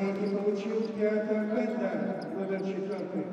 В нападении получил Пятер Бенда, номер четвертый.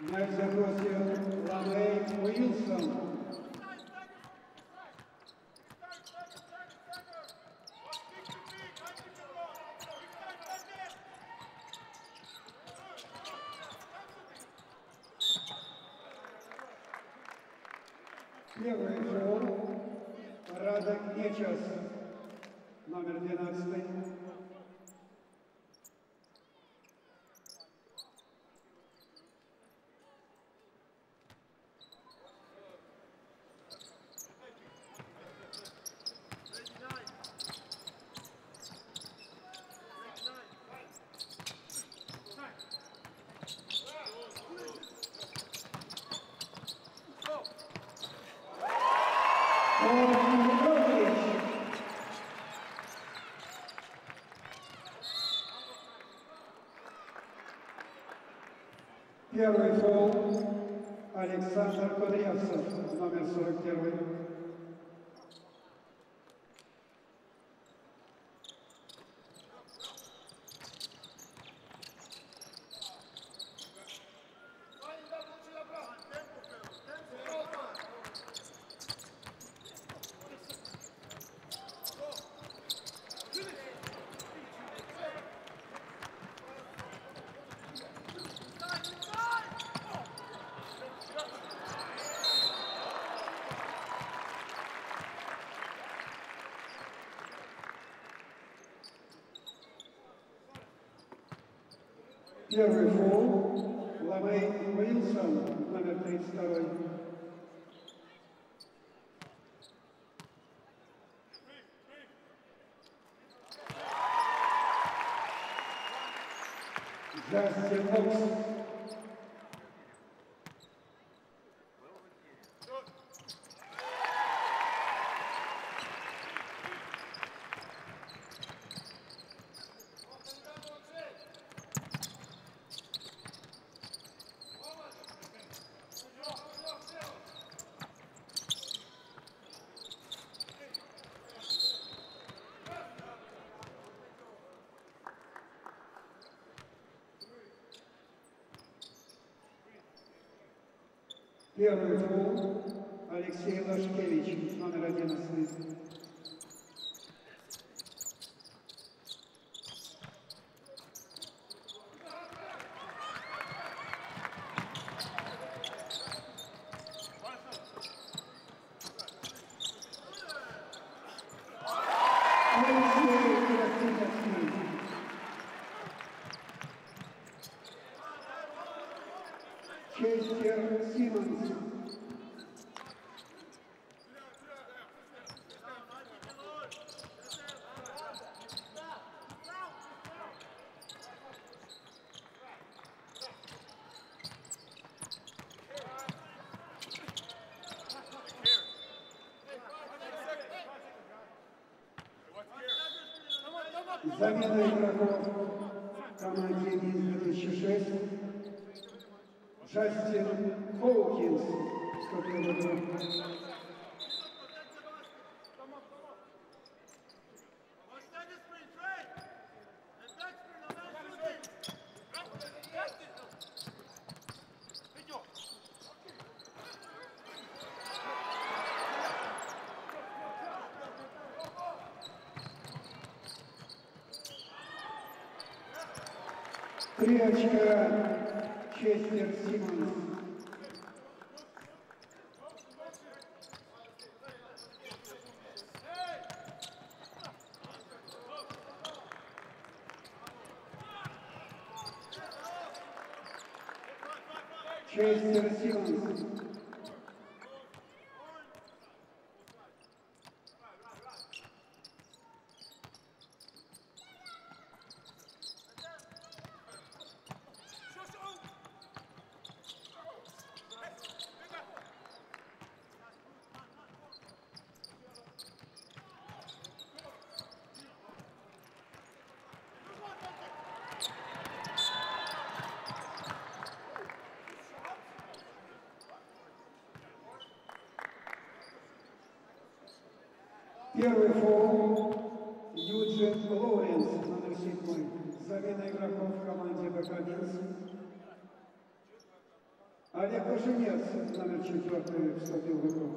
Next, of course, Wilson. Первый фол Александр Кудрявцев, номер 41. Jerry Wall, Lane Wilson, a Stone, Vasquevich. Замена игроков в команде МИЗ 2006. Джастин Хоукинс вступил в очка Честер Симмонс. Честер Симмонс. Первый фол Юджин Лоуренс, номер седьмой. Замена игроков в команде БК Минск. Олег Коженец, номер четвертый, вступил в игру.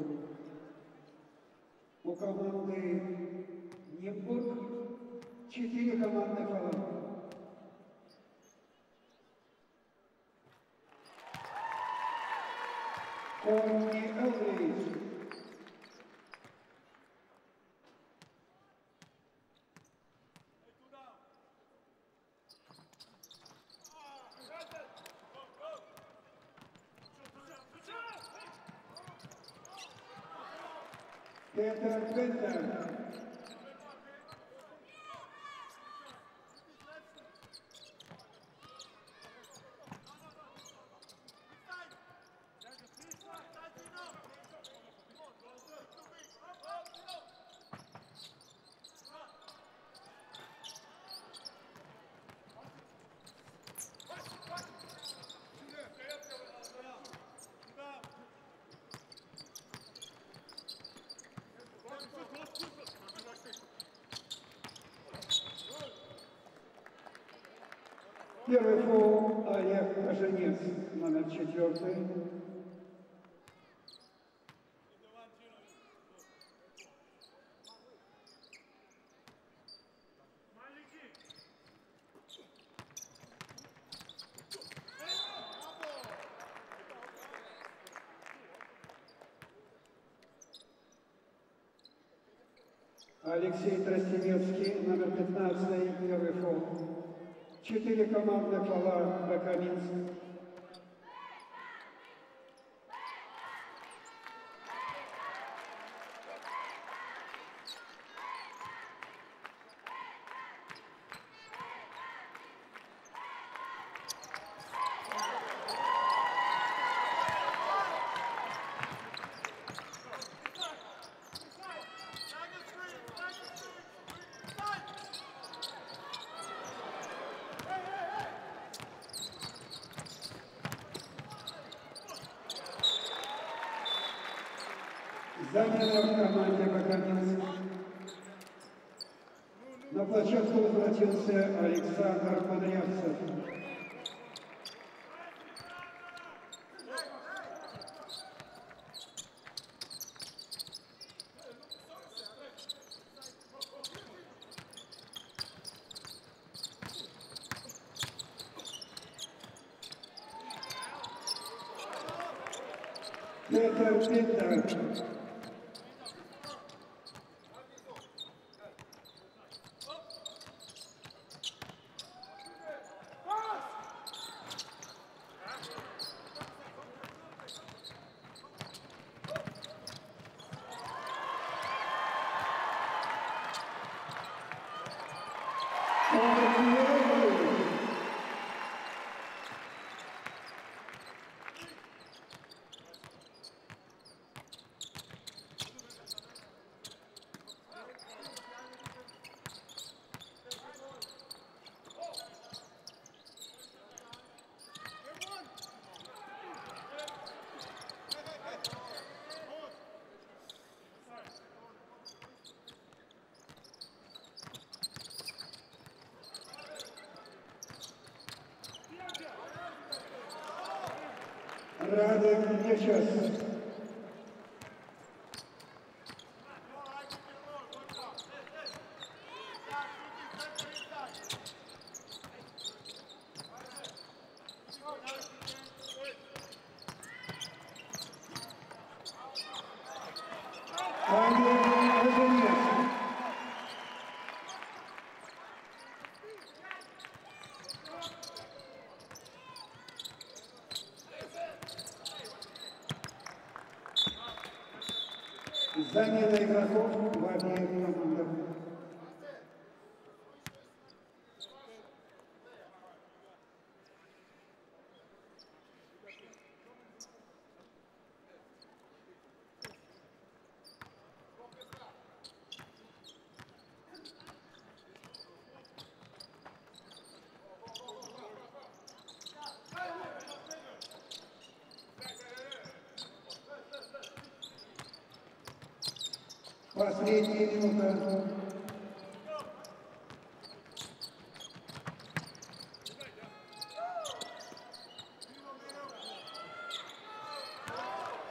У команды Небург четыре командных фола. Конни Элридж. Петер Петер. Первый фол Олег Коженец, номер четвертый. Алексей Тростенецкий, tamam defalar bakanız На площадку возвратился Александр Кудрявцев. Nerede güneş açsın? Gracias. Последняя минута.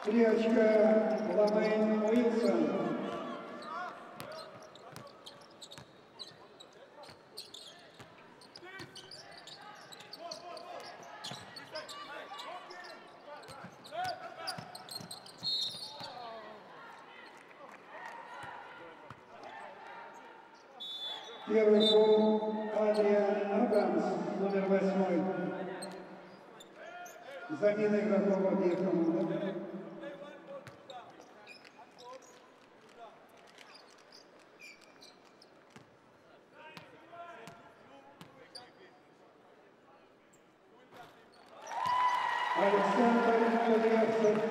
Три очка Ламейн Уилсон. Первый гол Адриан Абрамс, номер восьмой. Замена игроков обеих команд. Александр Кудрявцев.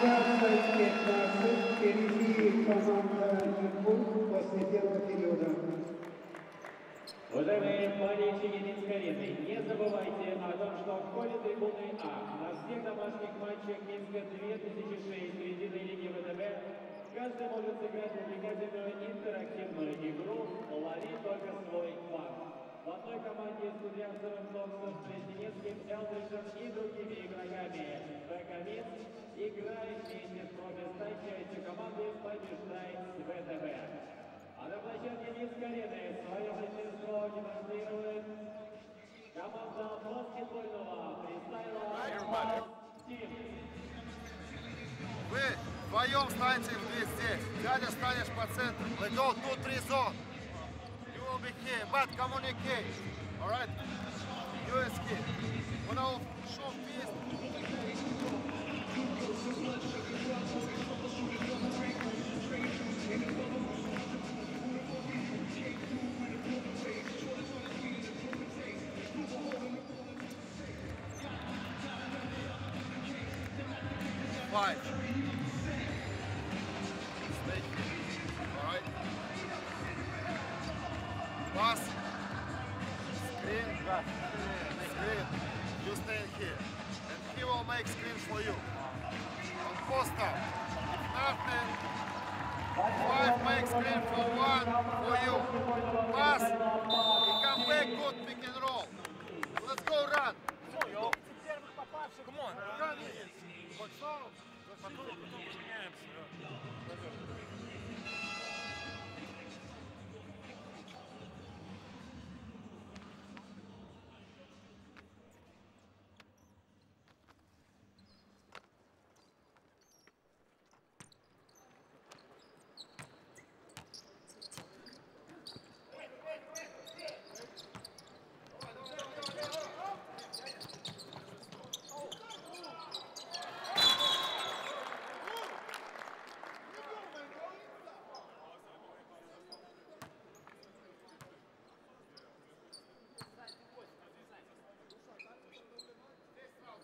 Двадцать пятнадцать. Впереди команда Иркут после первого периода. Уважаемые болельщики Минской арены, не забывайте о том, что в холле трибуны А на всех домашних матчах Минска 2006 кредитной лиги ВТБ каждый может сыграть увлекательную интерактивную игру «Лови только свой фан». В одной команде с Кудрявцевым, Томсом, Плесенецким, Элдричем и другими игроками ВК играй вместе с профи частью команды «Побеждай ВТБ». А на площадке Минской арены свое мастерство демонстрирует команда баскетбольного фристайла «Тим». Вы вдвоем встаньте вы здесь. Дядя станешь по центру. We go two, three zone. You will be here, but communicate. Alright? You is here. When I will show fist, Thank you.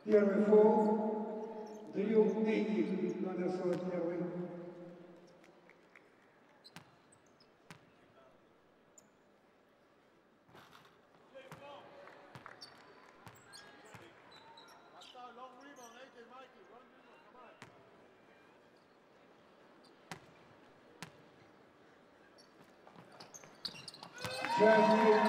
Первый фол. Дрю Нейкин нанесла первый. Сейчас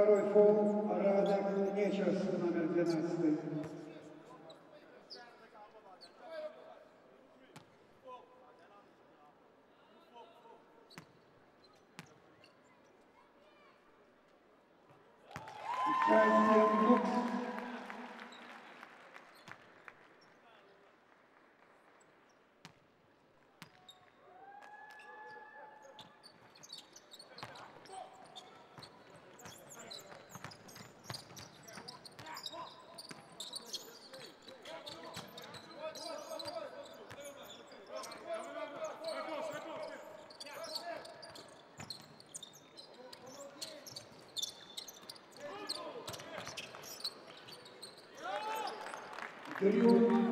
второй пол, а Рада Кулнечевс, номер 12. Thank you.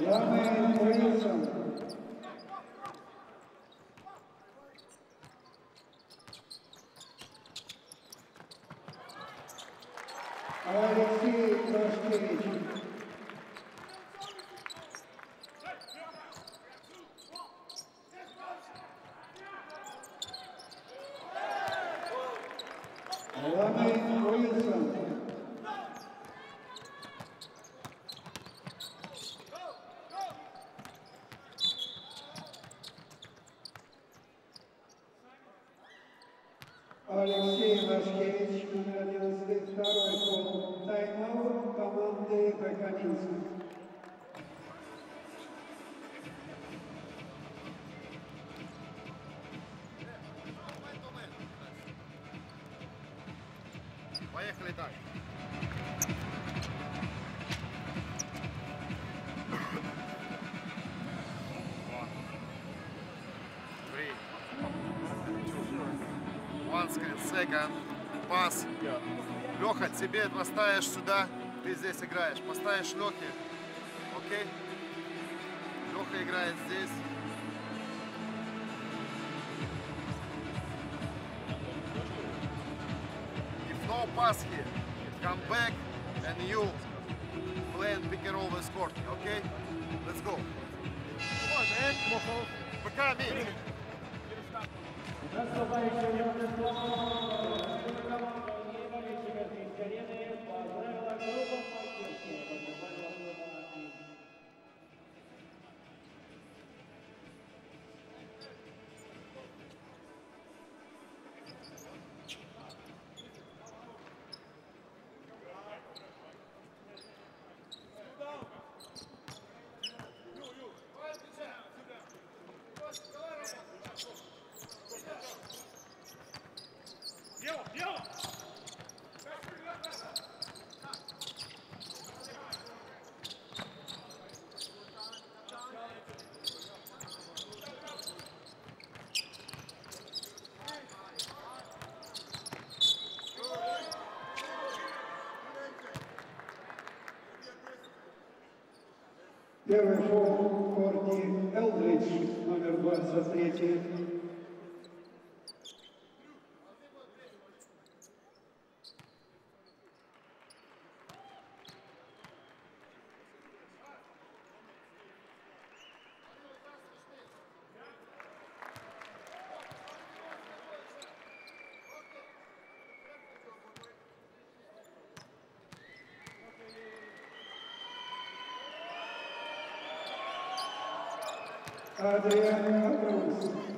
Roman Wilson. Alexei Troshkevich. Second. Пас. Леха, тебе поставишь сюда, ты здесь играешь. Поставишь Лехе. Окей? Леха играет здесь. If no pass here, come back and you play and pick and roll with Courtney, okay? Let's go. Пока, Мить. Наступающий Первый фол Корни Элдридж, номер 23. Adriana Cruz.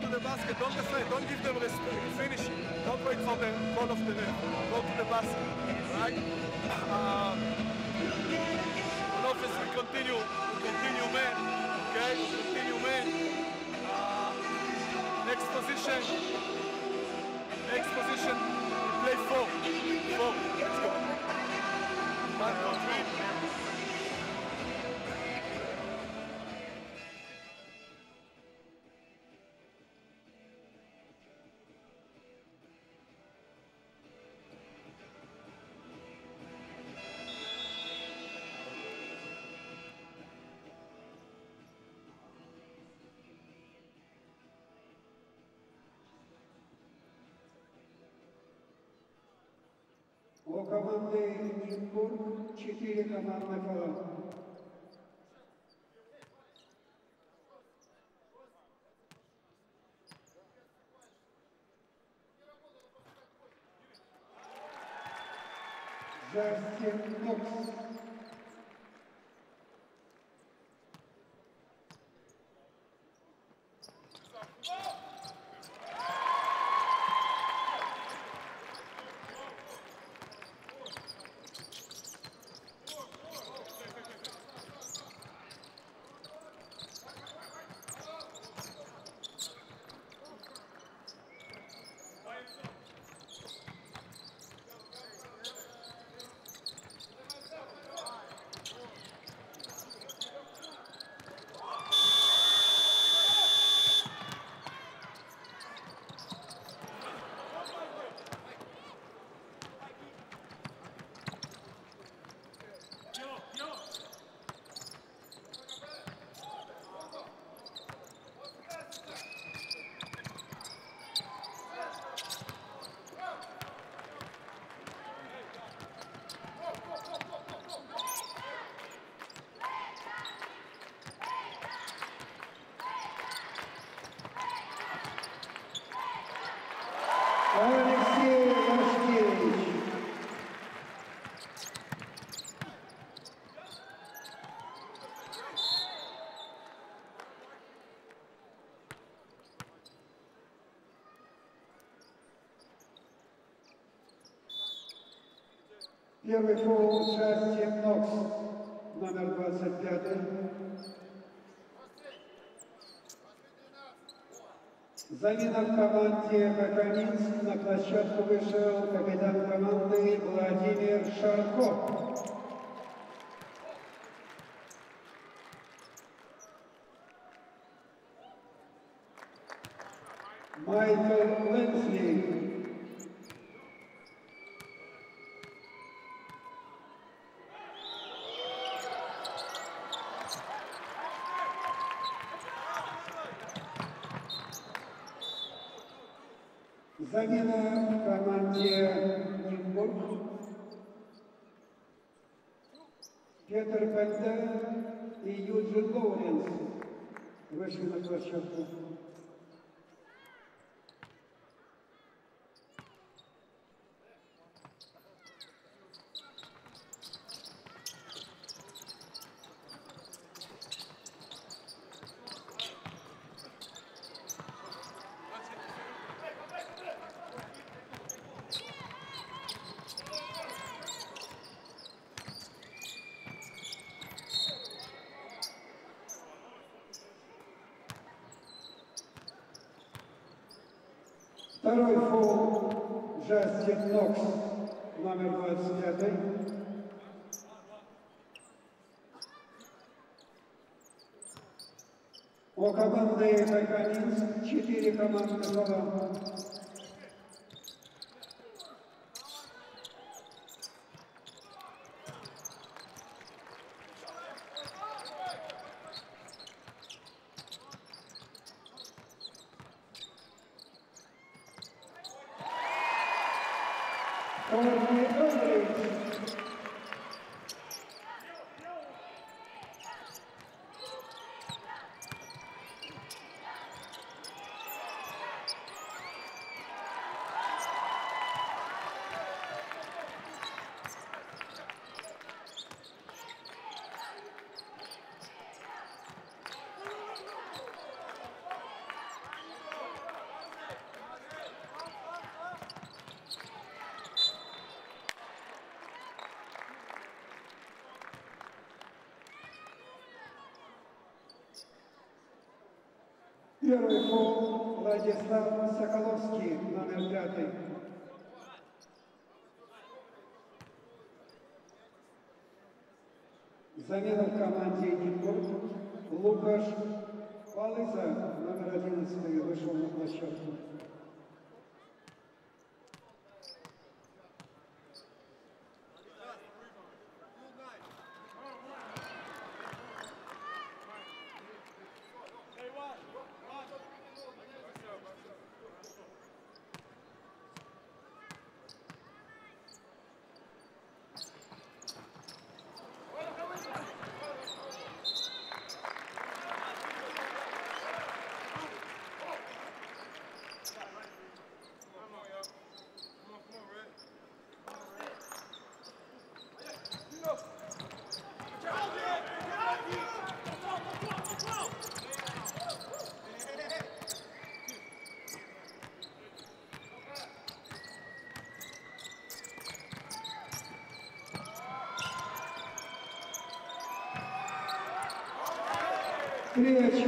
To the basket, don't defend, don't give them respect. Finish. Don't wait for the ball of the ref. Go to the basket, right? Um, on we continue, we continue man, okay? We continue man. Uh, next position, next position, play four. Four, let's go. One, two, three. У команды Нинбург 4 командных фола. Джастин Нокс. Алексей Яшкевич. Первый фол Джастин Нокс, номер 25. Замена в команде ФК Минск на площадку вышел капитан команды Владимир Шарко. Замена команде Нинбург. Петр Пенда и Юджин Лоуренс вышли на площадку. ఒక వంద ఇరవై పని చిటిరి command Первый фол Владислав Соколовский, номер пятый. Замена в команде Единбург. Лукаш Палыза, номер 11, вышел на площадку. Три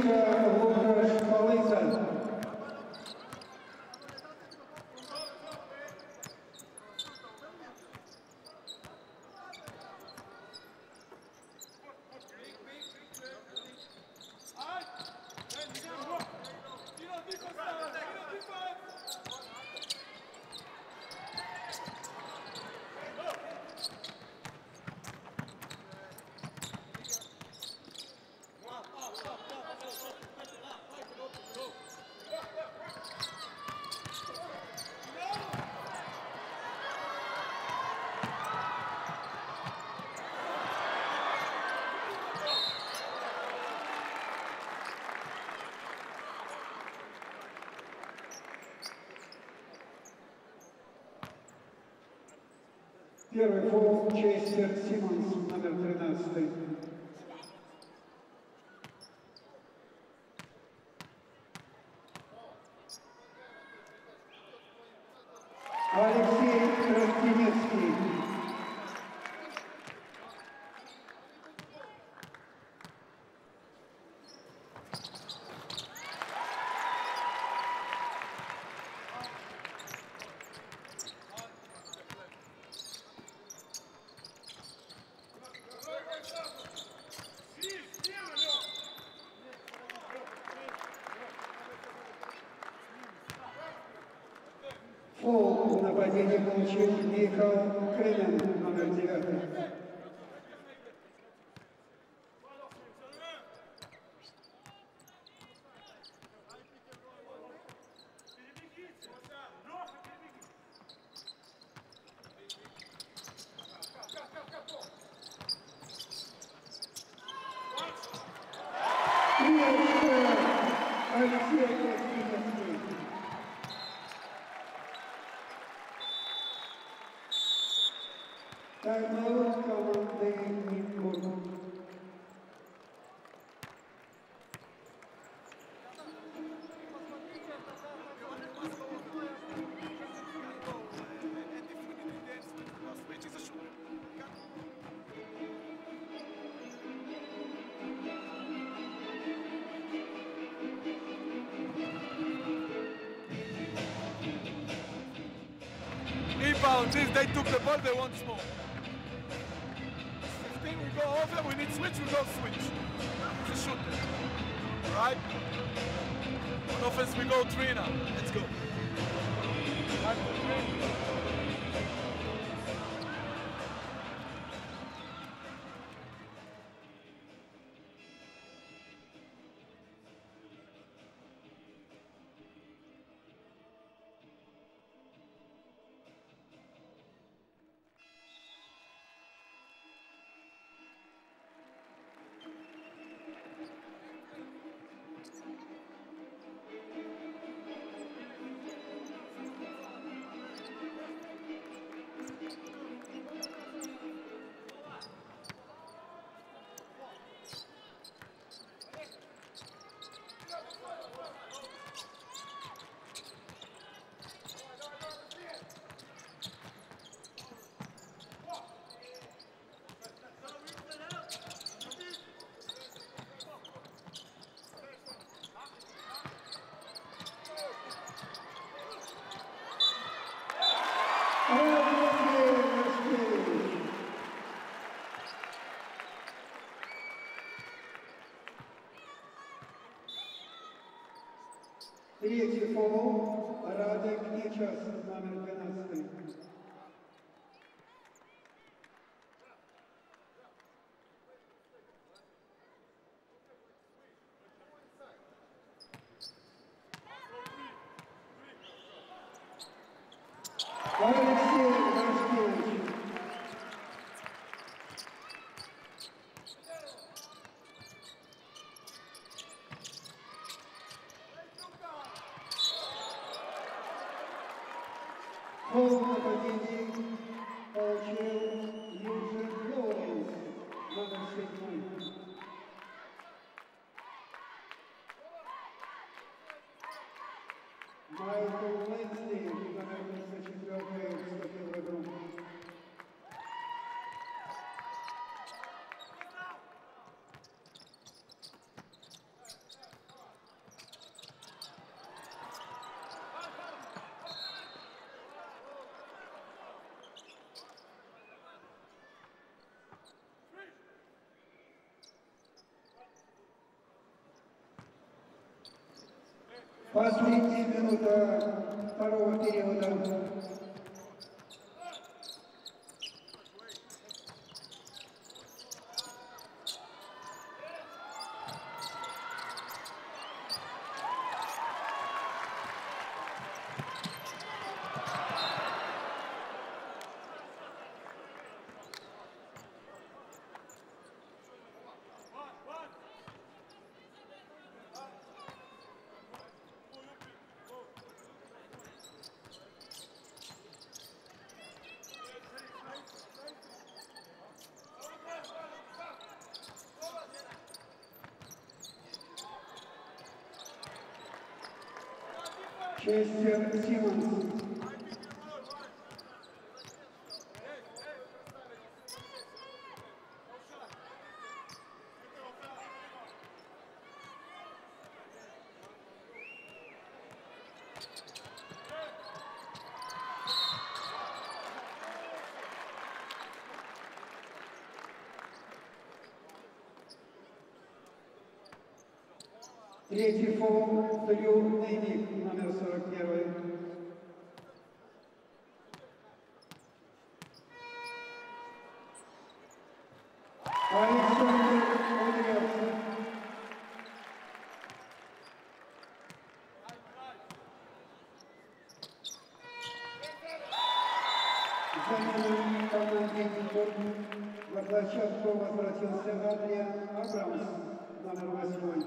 Первый фол Честер Симмонс, номер 13. Фол в нападении получил Михаил Кремен, номер 9. They took the ball, they want more. 15, we go over, we need switch, we go switch. A shooter. Alright? On offense, we go three now. Let's go. One, two, three. Третий фол. Радек I believe. Последняя минута второго периода. Честер Симмонс. Третий фол Дрю Нейник, номер 41. Александр Оливерс. Замена команде Нью-Йорк. На площадку возвратился Адриан Абрамс, номер восьмой.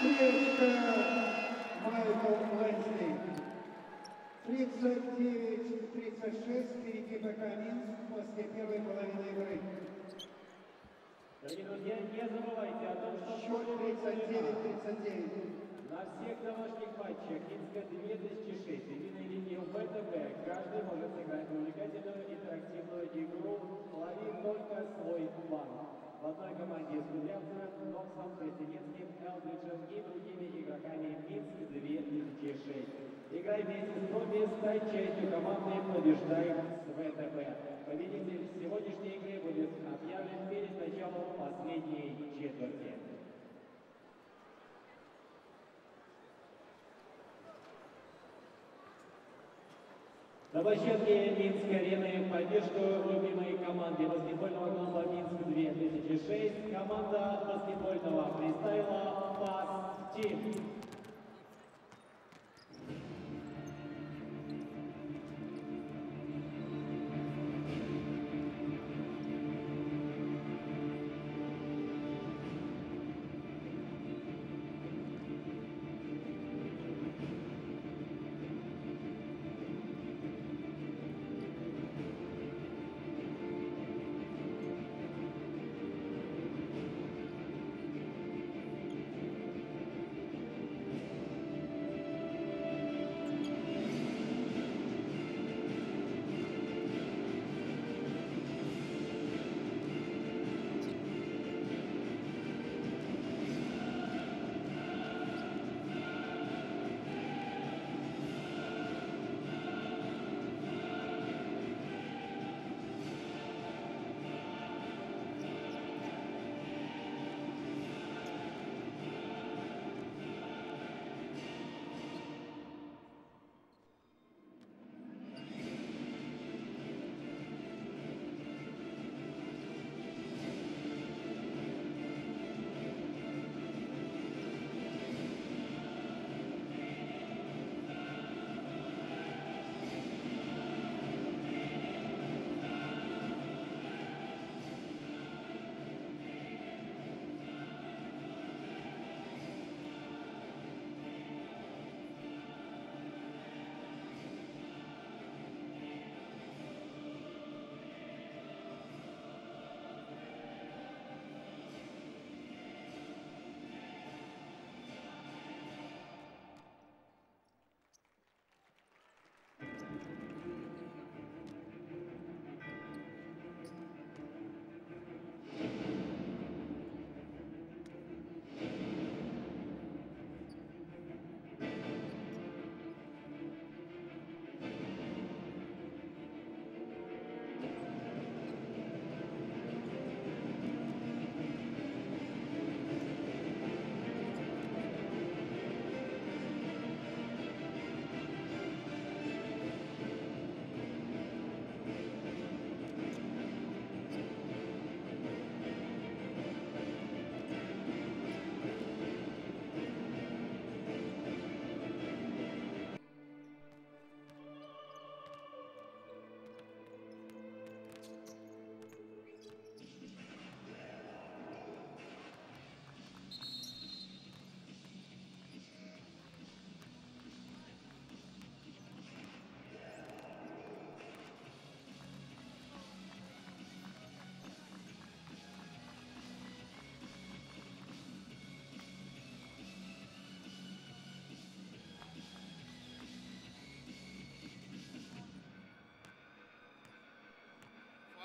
Клетка Майкл Лэнсли. 39-36 впереди БК Минск после первой половины игры. Друзья, не забывайте о том, что Счет 39-39. на всех домашних матчах Минска 2006 единой линии ВТБ каждый может сыграть увлекательную интерактивную игру «Лови только свой банк». В одной команде с Кудрявцевым, Ноксом, Красинецким, Элбриджем и другими игроками Минск 2006. Играй вместе с профи, стань частью команды «Побеждай с ВТБ». Победитель сегодняшней игры будет объявлен перед началом последней четверти. На площадке Минской арены в поддержку любимой команды баскетбольного клуба Минск-2006 команда баскетбольного фристайла ПАС Тим.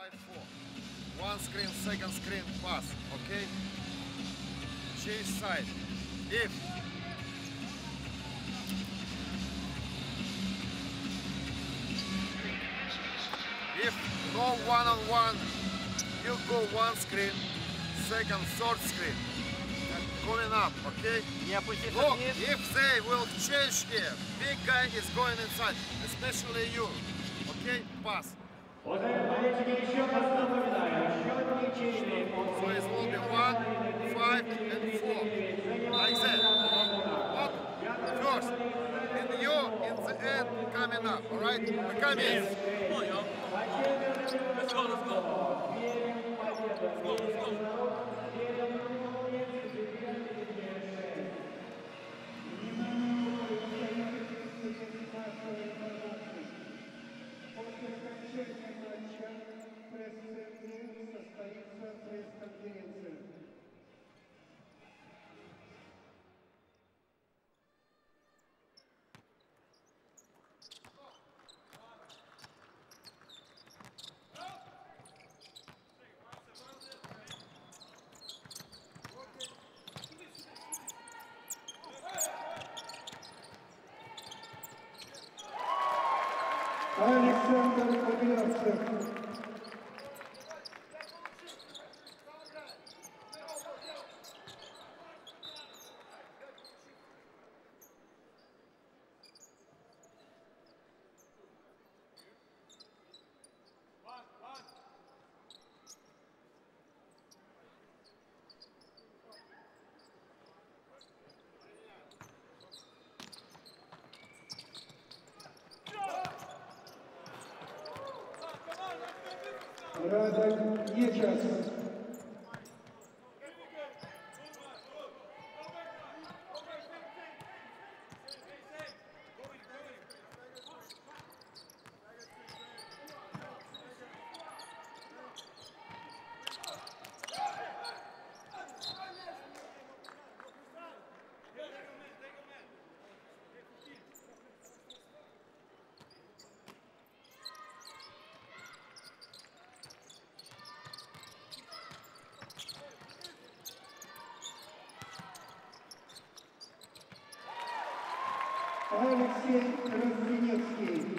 five, four. One screen, second screen, pass, okay? Change side. If if no one-on-one, you go one screen, second, third screen. Going up, okay? Look, if they will change here, big guy is going inside, especially you. Okay, pass. So it's only one, five, and four. Like that. And you in the end coming up, alright? Thank you. Niecias. Алексей Разденецкий. Орти Эндрикс.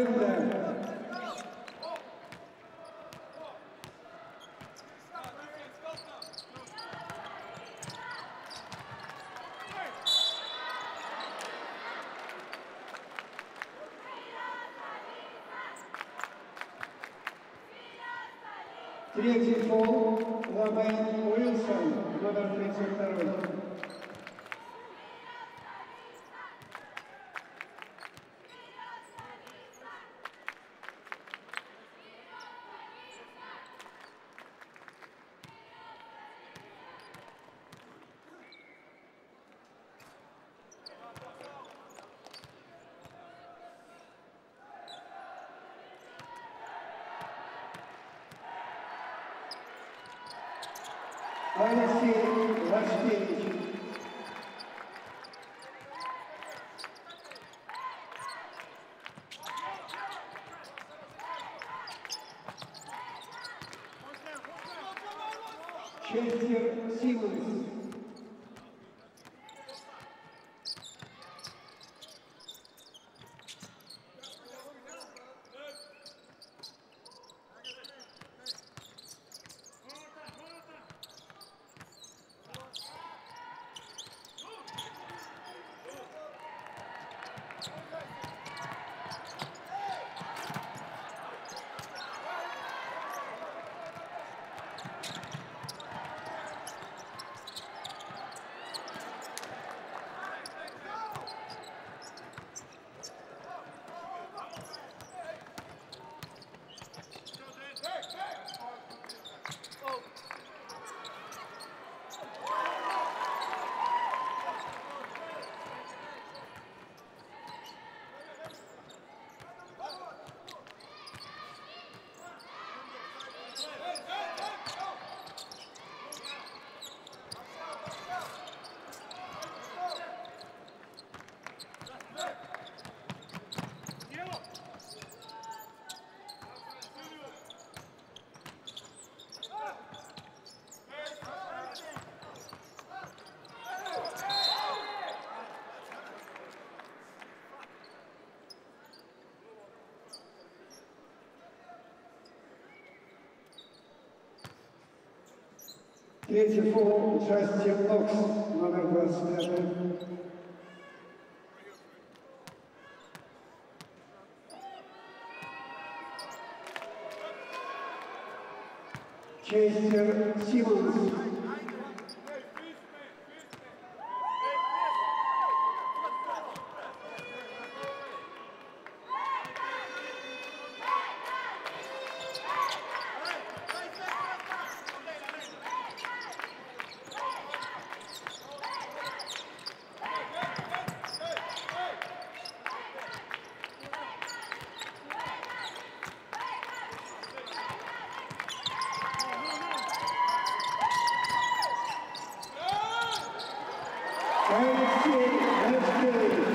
3x4 divided by 5 sign, in order to execute the Третий фол Джастин Нокс, номер 25. Честер Симмонс. Алексей Левкевич.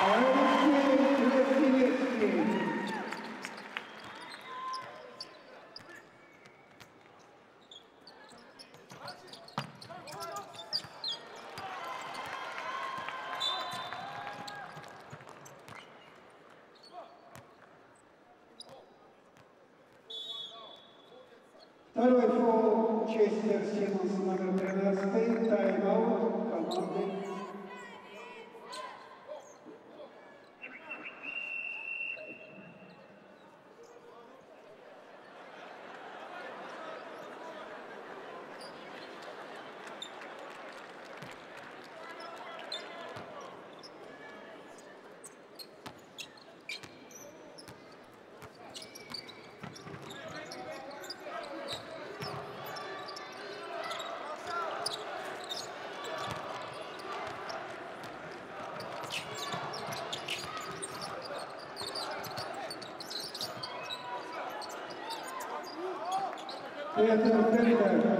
Алексей Красилевский. Второй фол Симмонс номер Peter Peter.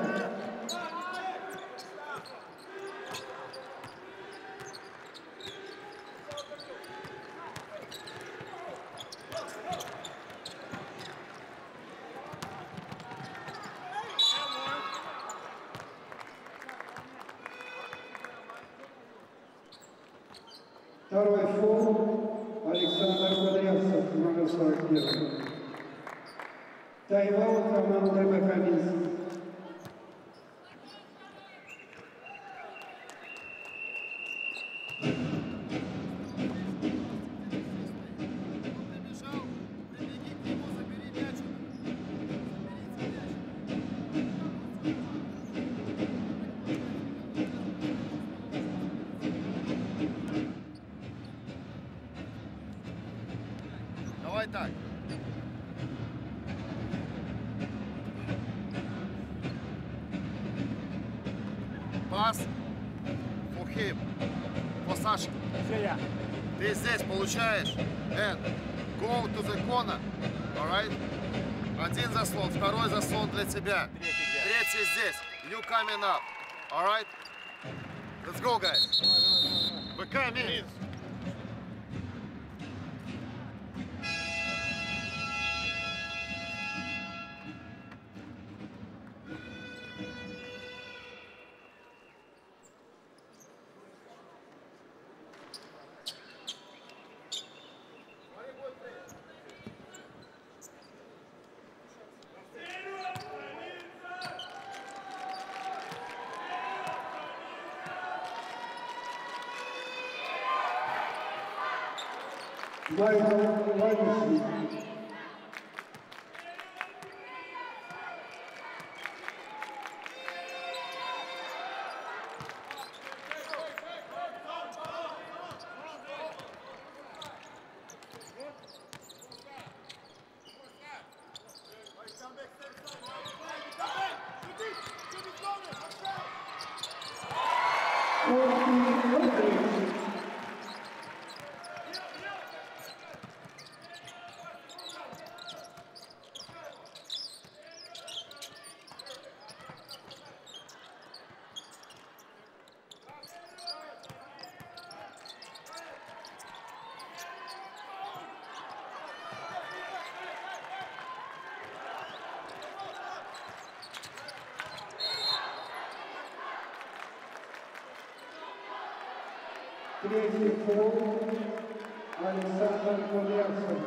Получаешь. And go to the corner. Alright? Один заслон, второй заслон для тебя. Третий здесь. You coming up. Alright? Let's go, guys. We come Третий фол. Александр Кудрявцев,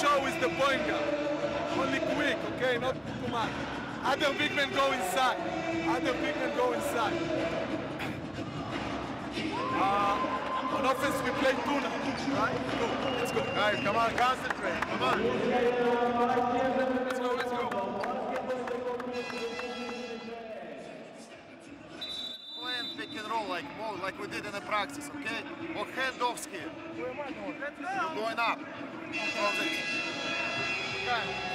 show is the point. Only quick, okay? Not too much. Other big men go inside. Other big men go inside. Uh, on offense, we play tuna, right? Go, let's go. Guys, come on, concentrate. Come on. Let's go, let's go. Pick and roll like more like we did in the practice, okay? Or handoffs here. You're going up. 放到这里，看。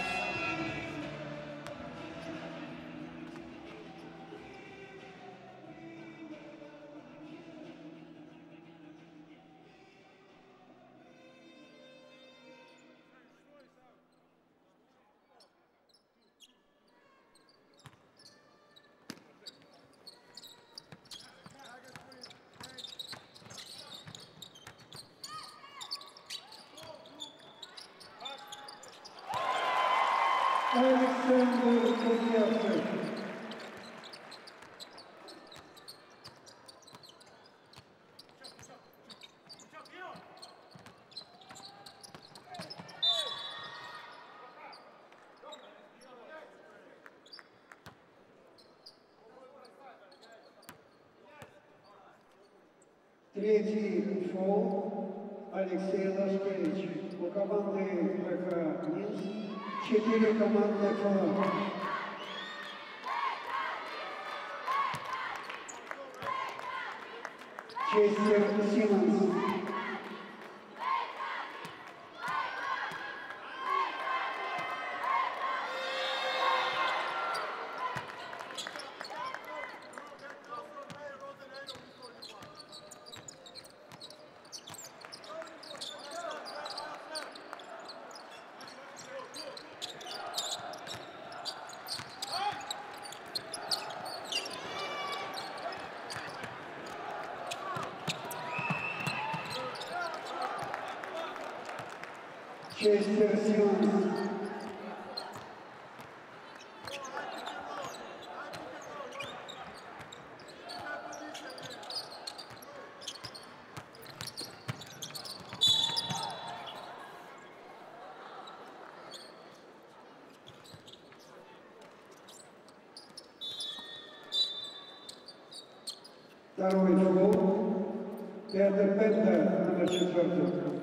Третий фол Алексей Лашкевич. У команды ПК Минск четыре командных фола. Честер Симмонс. che dipende dalla situazione.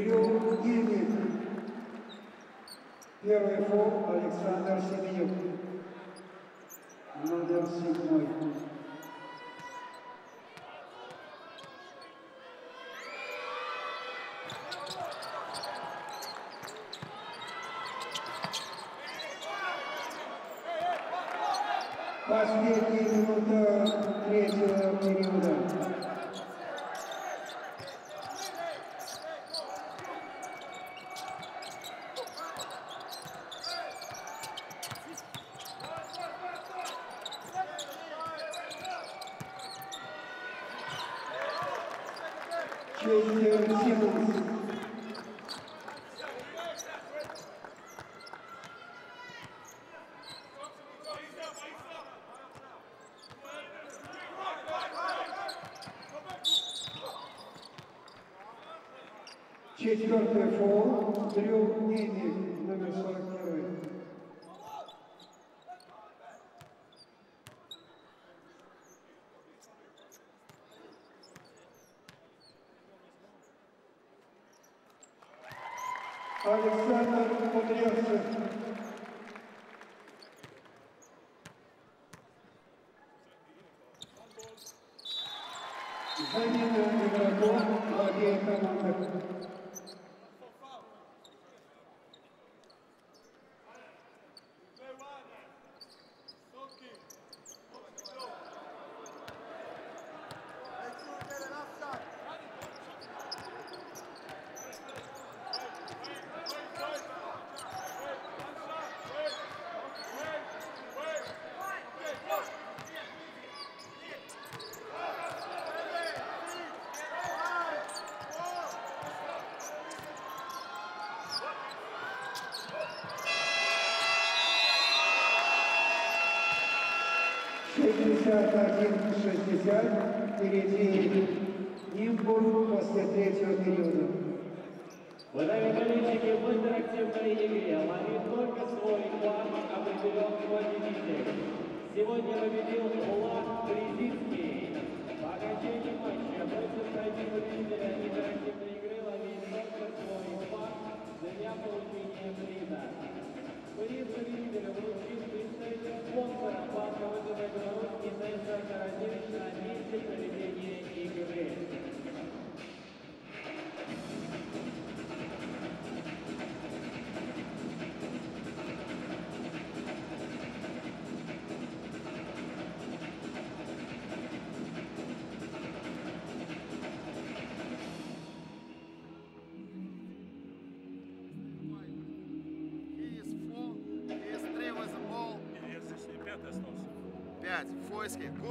прием Гини. Первый фол. Четвертый фол, Дрю Ниник, номер 41. Александр Подрезцев. 1061, 60, впереди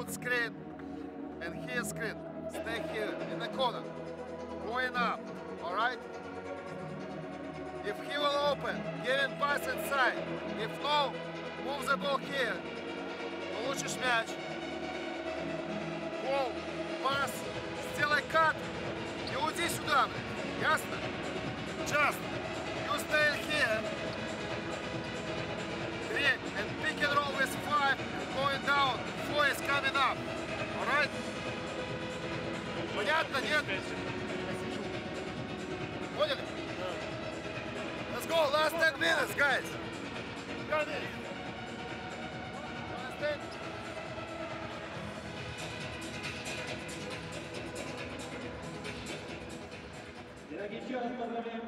screen and here screen. Gracias.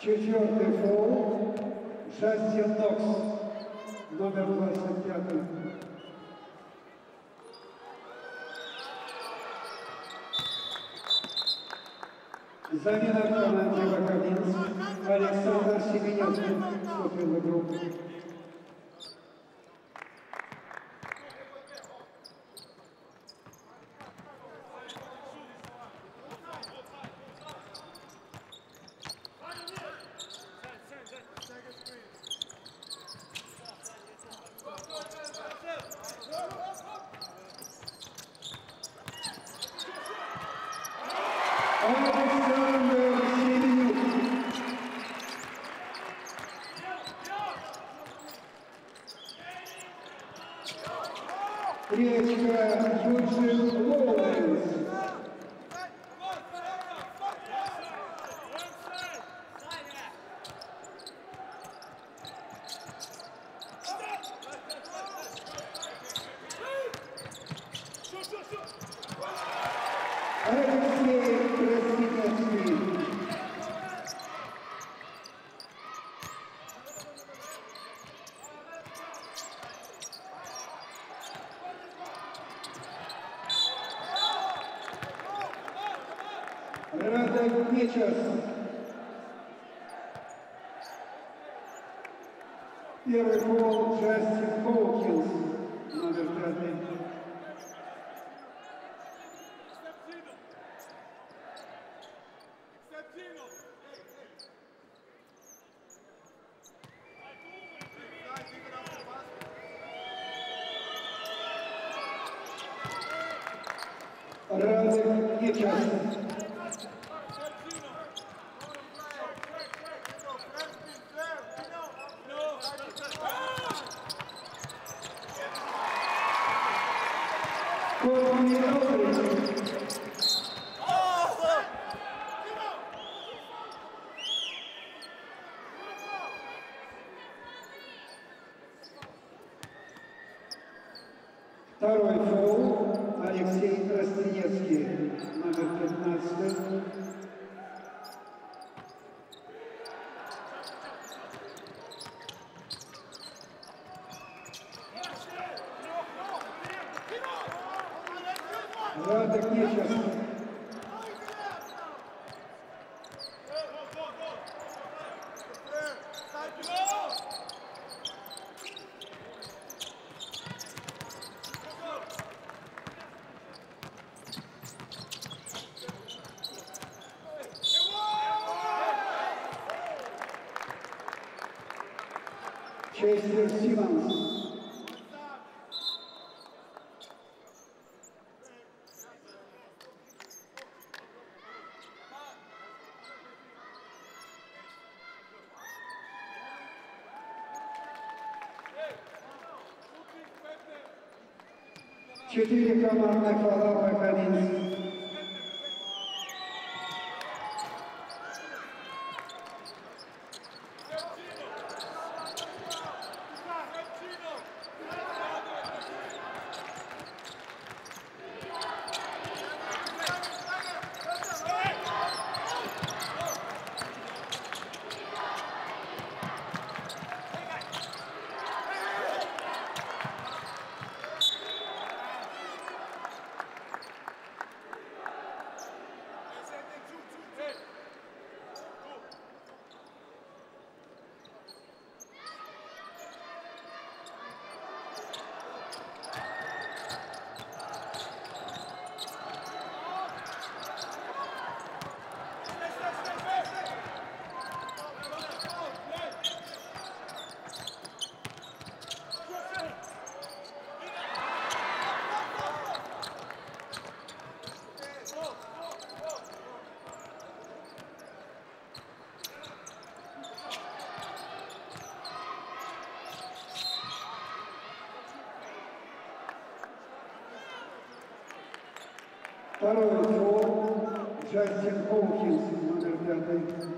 Четвертый фол. Джастин Нокс. Номер 25. Замена в команде Вакаминск. Александр Семененко вступил в игру. Радek Mieczas. Первый гол Джастин Хоукинс, номер пятый. Радek Mieczas. Destek Sivans. Çetin ekranlarına kadar Второй флот, Джастин Хоукинс, номер пятый.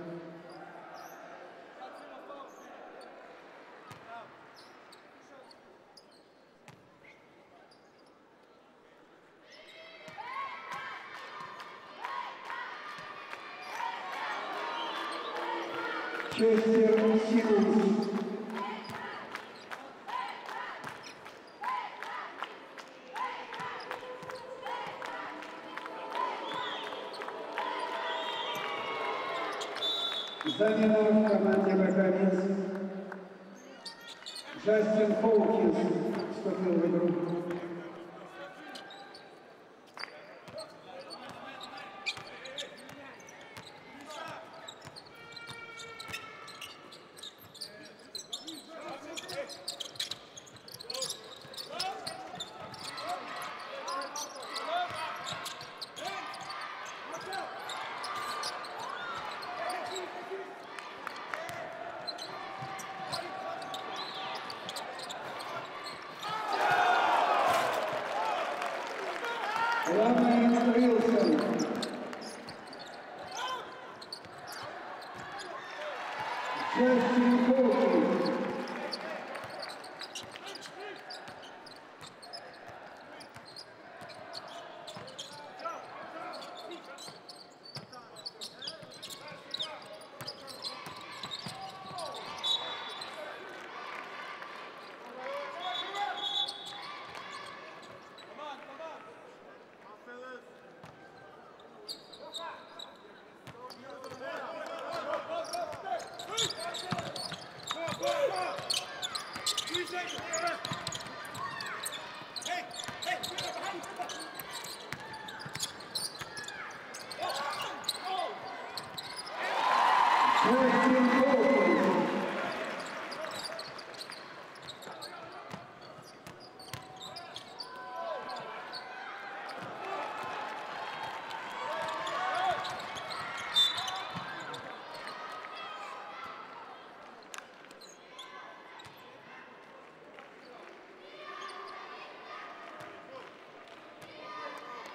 Женя Мурман.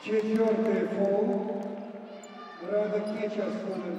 Четвертая фол. Рада Кеча остановила.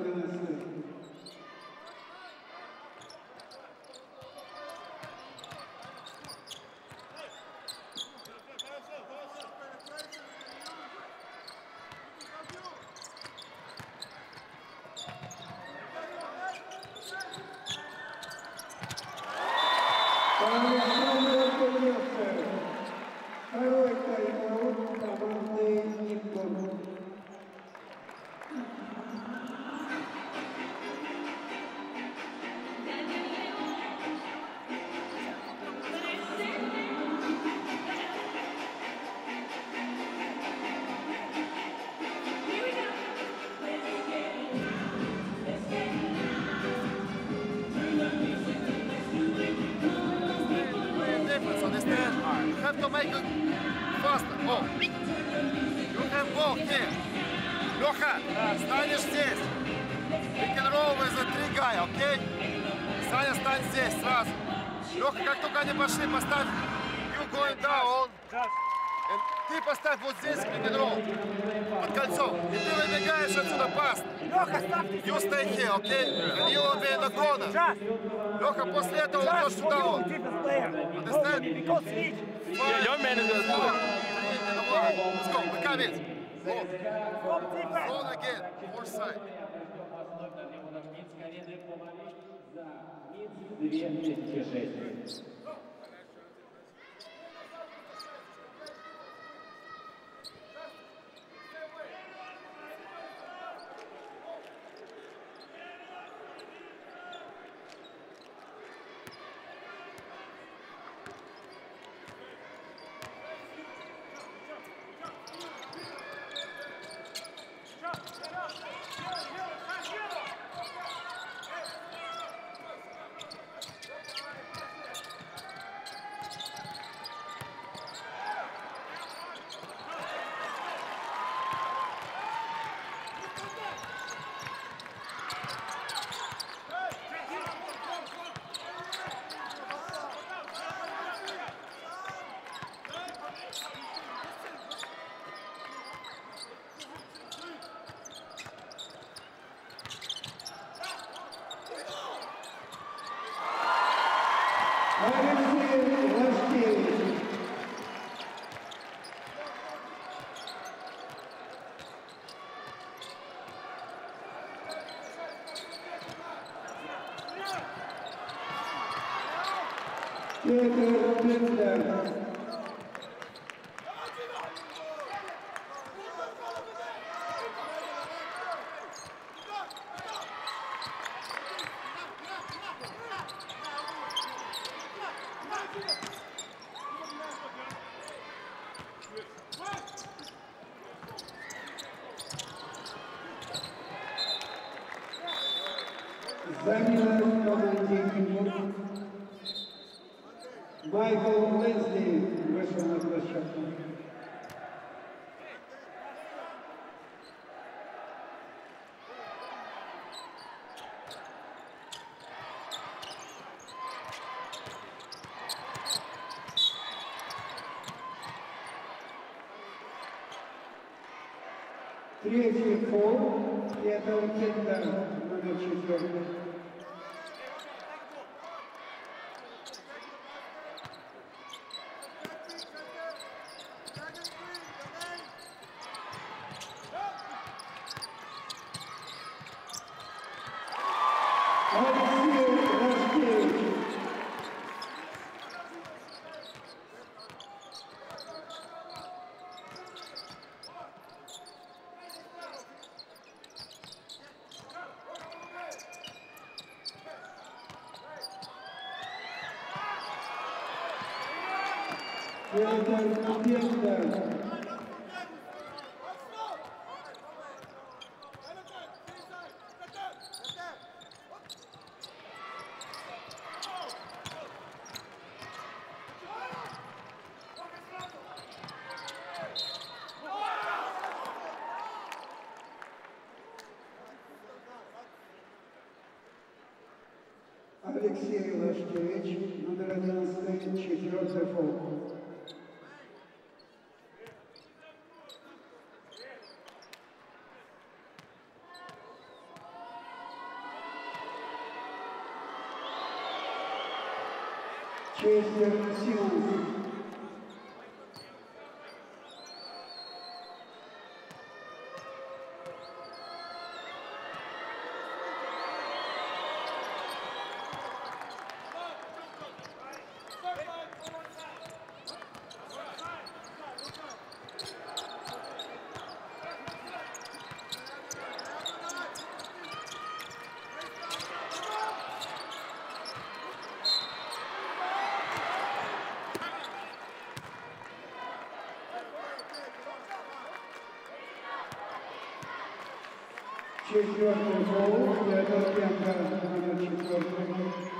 that on us down. Understand? Because he, yeah, your man is gonna do. Let's go. We got it. Hold. Hold again. More side. Две, шесть, шесть. Good, good, good. creating four, the adult and the children. Алексей Лашкевич, номер 11, четвертый фол. Честер Симонс. Четвертый фол, это Пенка, номер четвертый.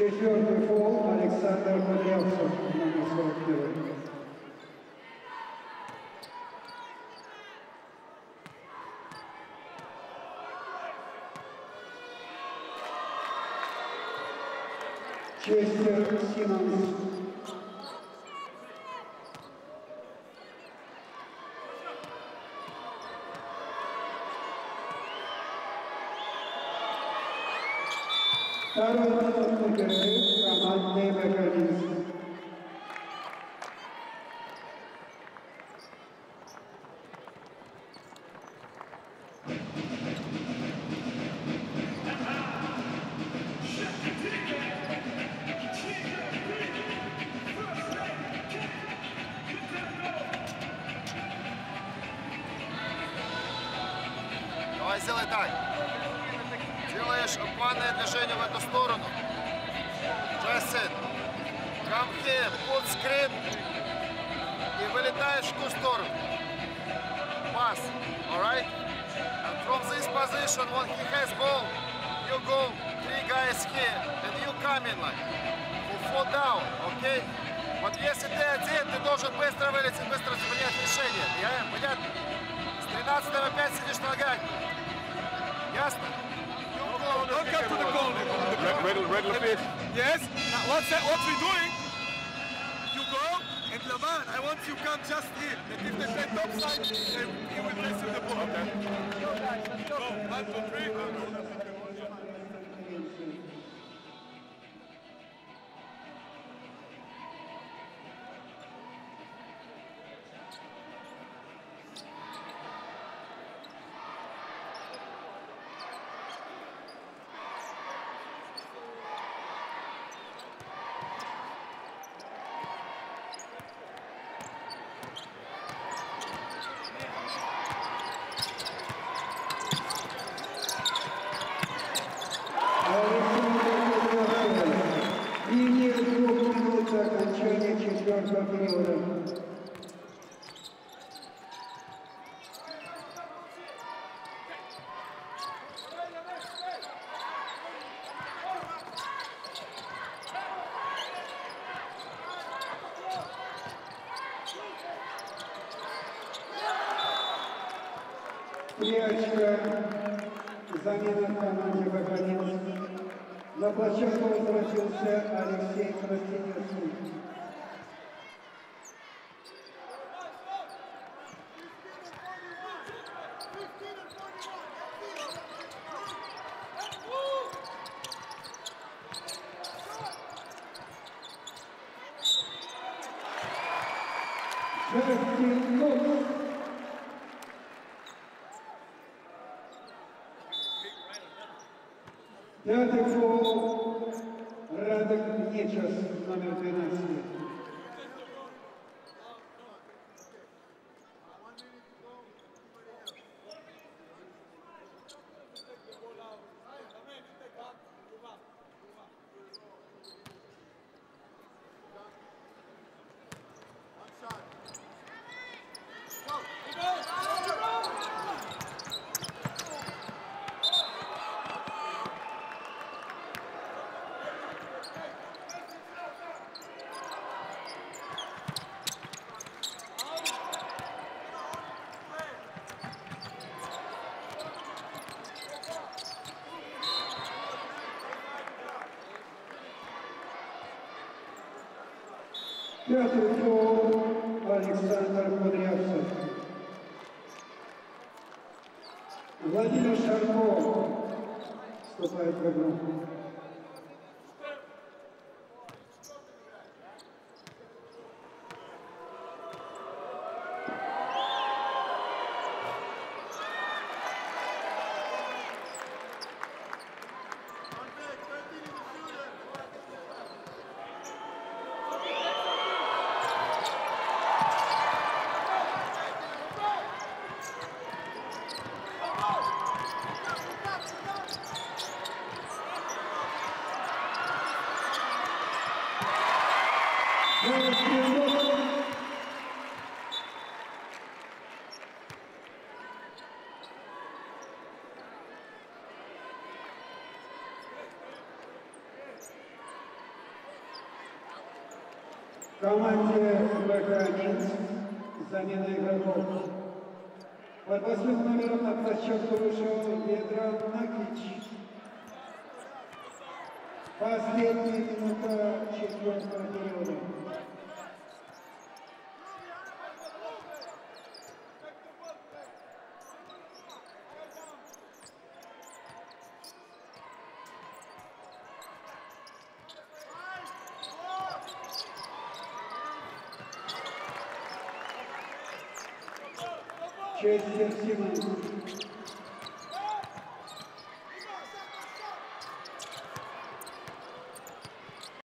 Çekiyor default Alexander Kolyavsov numarası okuyor. Chester Simmons सर्वत्र गणेश का मान्य में कर Девочка, замена в команде выходилась. На площадку возвратился Алексей Красинецкий. Шерстинов. Пятый фол. Радок Нечес, номер 12. Jeffrey Paul, Alexander. В команде ВК Минск замена игроков. Под восьмым номером на площадку вышел Ведран Накич. Последняя минута четвертого периода. Честер Симонс.